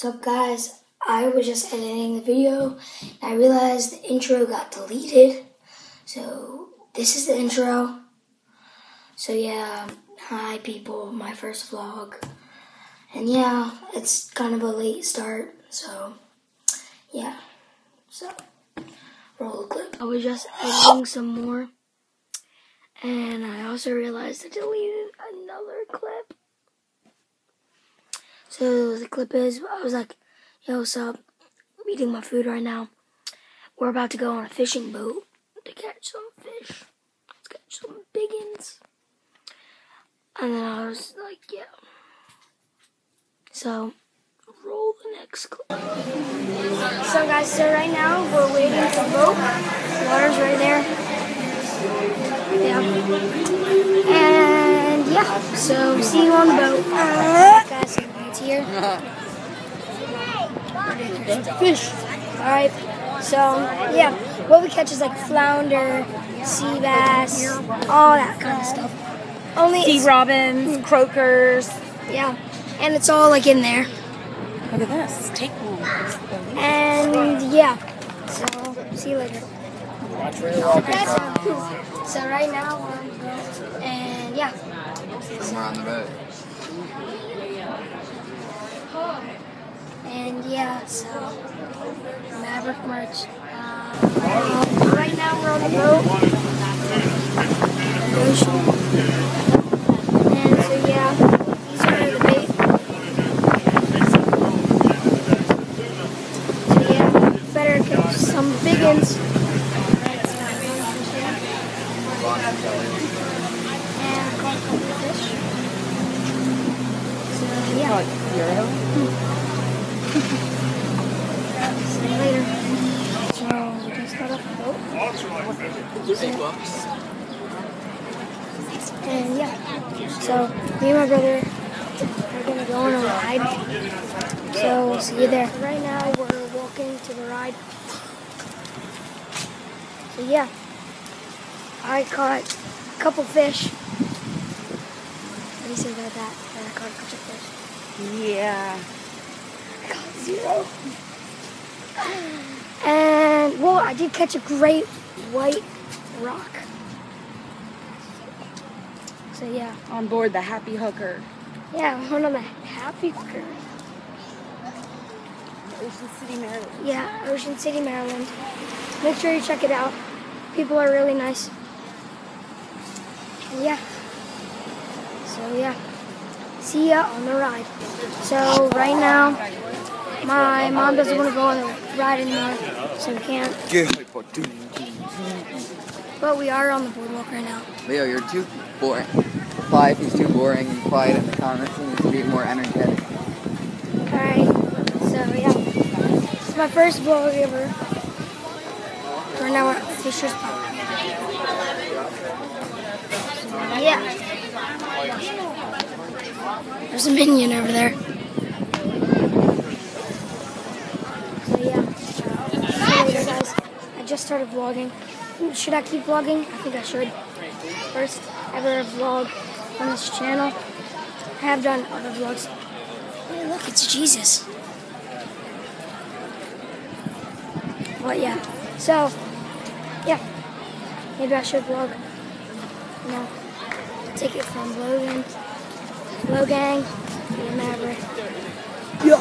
What's up guys? I was just editing the video and I realized the intro got deleted. So this is the intro. So yeah, um, hi people, my first vlog. And yeah, it's kind of a late start, so yeah. So roll the clip. I was just editing some more. And I also realized I deleted another clip. So the clip is, I was like, yo, what's up? I'm eating my food right now. We're about to go on a fishing boat to catch some fish. Let's catch some big ones. And then I was like, yeah. So, roll the next clip. So guys, so right now we're waiting for the boat. Water's right there. Yeah. And yeah, so see you on the boat. guys, it's here. Fish. Alright, so yeah, what we catch is like flounder, sea bass, all that kind of stuff. Only Sea it's- robins, hmm. croakers. yeah, and it's all like in there. Look at this. Take one. And yeah, so see you later. So right now we're on the boat, and yeah. We're on the boat. And yeah, so Maverick merch. Uh, right now we're on the boat. And so yeah, these are the bait. So yeah, better catch some big ones. Fish. So yeah. See you later. Just got. And yeah. So me and my brother are gonna go on a ride. So we'll see you there. Right now we're walking to the ride. So yeah. I caught a couple fish. What do you say about that? Caught a fish. Yeah. I got zero. And well, I did catch a great white rock. So yeah, On board the Happy Hooker. yeah, I went on the happy hooker. Ocean City, Maryland. Yeah, Ocean City, Maryland. Make sure you check it out. People are really nice. And yeah. So yeah. See ya on the ride. So right now, my mom doesn't want to go on the ride anymore, so we can't. But we are on the boardwalk right now. Leo, you're too boring. Clive, he's too boring. And quiet in the comments. He needs to be more energetic. Alright, so yeah. This is my first vlog ever. Right now we're at Fisher's Park. Yeah. There's a minion over there. So yeah. Later guys. I just started vlogging. Should I keep vlogging? I think I should. First ever vlog on this channel. I have done other vlogs. Hey, look, it's Jesus. But yeah, so yeah, maybe I should vlog. No, take it from Logan, Logang, and Maverick.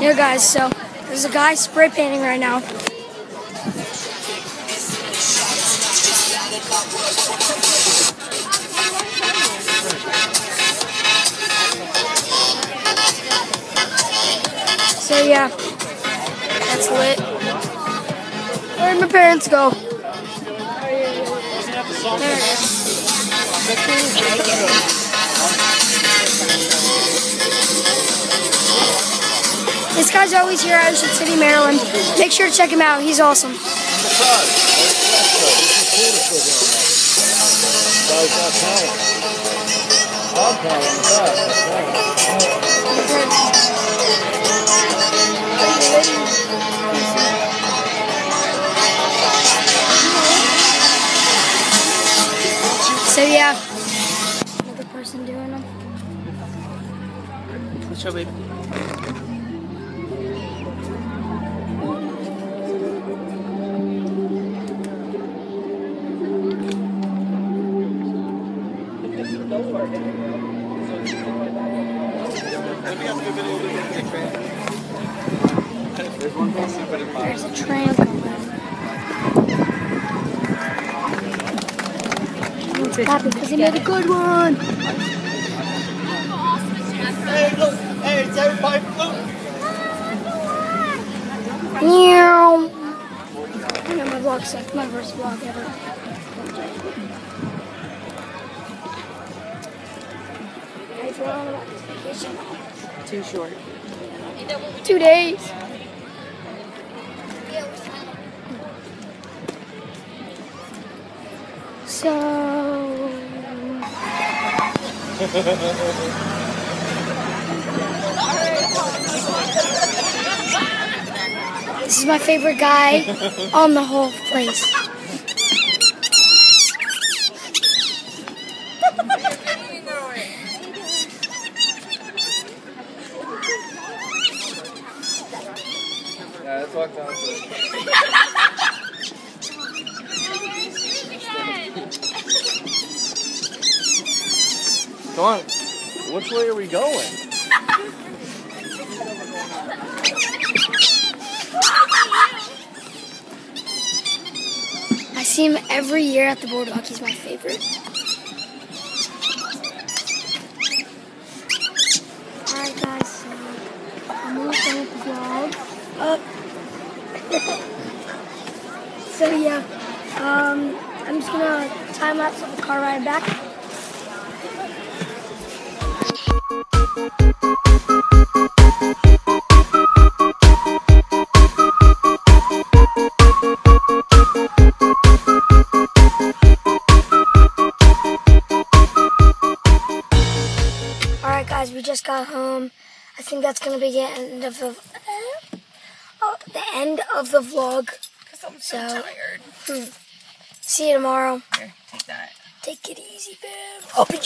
Yeah, guys. So there's a guy spray painting right now. So yeah, that's lit. Where'd my parents go? There it is. This guy's always here at Ocean City, Maryland. Make sure to check him out. He's awesome. So yeah, another person doing them. Let's show baby. There's a train. coming. Happy because he made a good one. Hey, look! Hey, it's everybody! Look! Meow. I got my vlog set. my first vlog ever. Guys, we're about this vacation. Too short. Two days. So. This is my favorite guy on the whole place. Yeah, let's walk down to. Come on. Which way are we going? I see him every year at the boardwalk. He's my favorite. Alright, guys. So I'm almost done with the vlog. Uh, so yeah, um, I'm just gonna time lapse of the car ride back. Alright, guys, we just got home. I think that's gonna be the end of the oh, the end of the vlog. Because I'm so tired. Hmm. See you tomorrow. Here, take that. Take it easy, fam. Open.